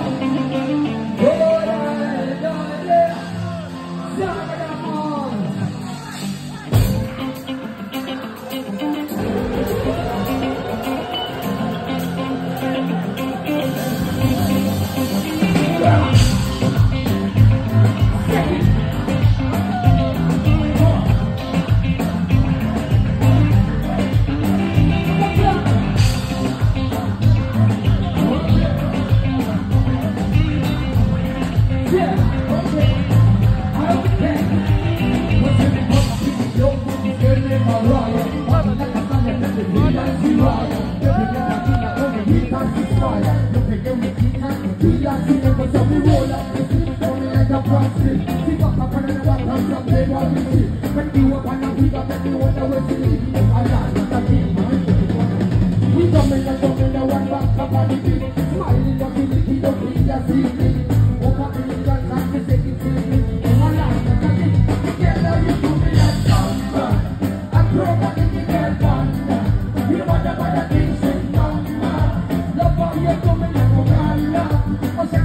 Wow. We come in the one back up on beat. Smiling, don't you don't need a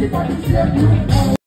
Everybody said you.